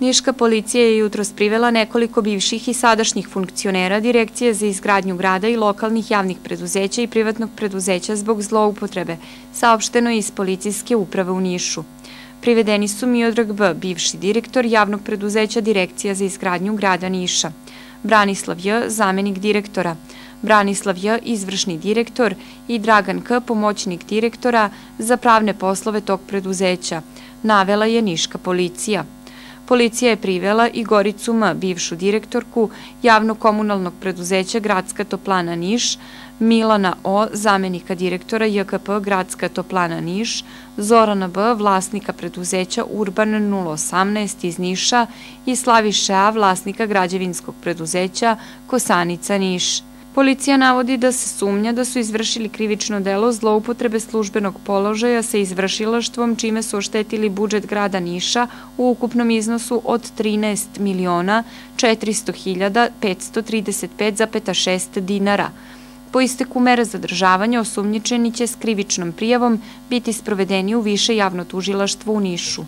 Niška policija je jutro sprivela nekoliko bivših i sadašnjih funkcionera Direkcije za izgradnju grada i lokalnih javnih preduzeća i privatnog preduzeća zbog zloupotrebe, saopšteno iz policijske uprave u Nišu. Privedeni su Miodrag B., bivši direktor javnog preduzeća Direkcija za izgradnju grada Niša, Branislav J., zamenik direktora, Branislav J., izvršni direktor i Dragan K., pomoćnik direktora za pravne poslove tog preduzeća, navela je Niška policija. Policija je privela i Goricu M, bivšu direktorku javno-komunalnog preduzeća Gradska toplana Niš, Milana O, zamenika direktora JKP Gradska toplana Niš, Zorana B, vlasnika preduzeća Urban 018 iz Niša i Slaviše A, vlasnika građevinskog preduzeća Kosanica Niš. Policija navodi da se sumnja da su izvršili krivično delo zloupotrebe službenog položaja sa izvršilaštvom čime su oštetili budžet grada Niša u ukupnom iznosu od 13 miliona 400 hiljada 535,6 dinara. Po isteku mere zadržavanja osumnjičeni će s krivičnom prijavom biti sprovedeni u više javno tužilaštvo u Nišu.